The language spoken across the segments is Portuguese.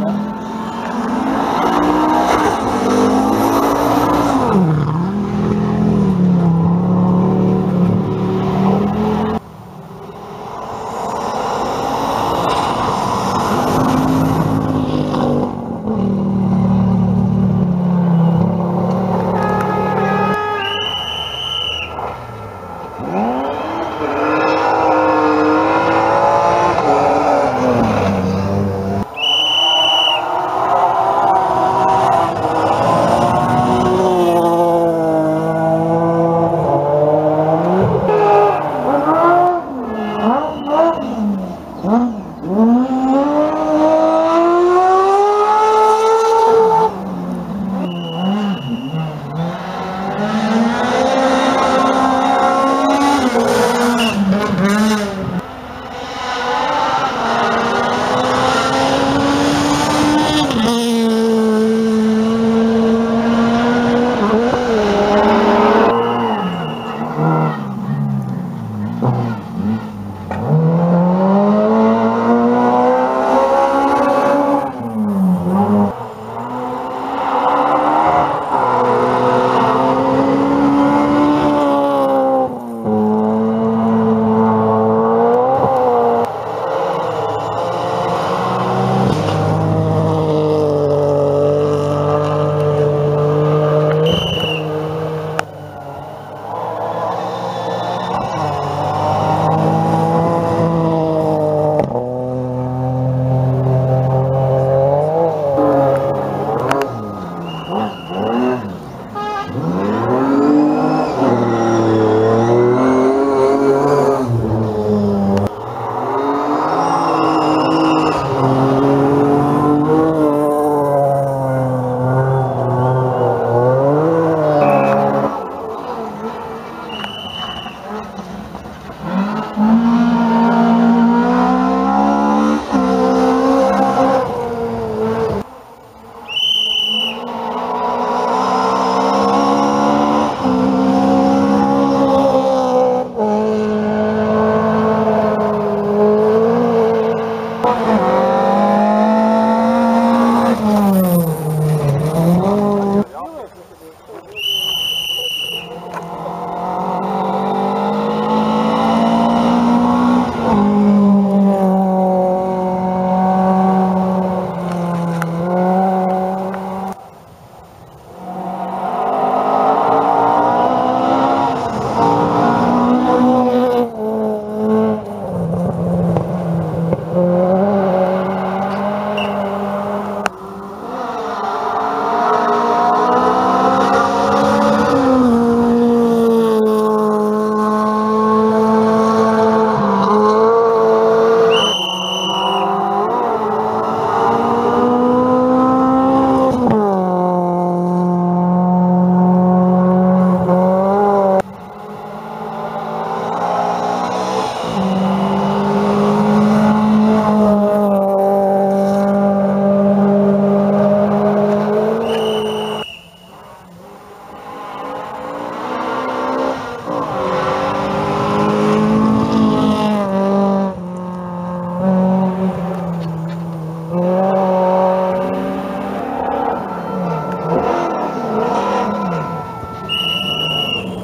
Obrigado.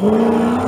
Wow.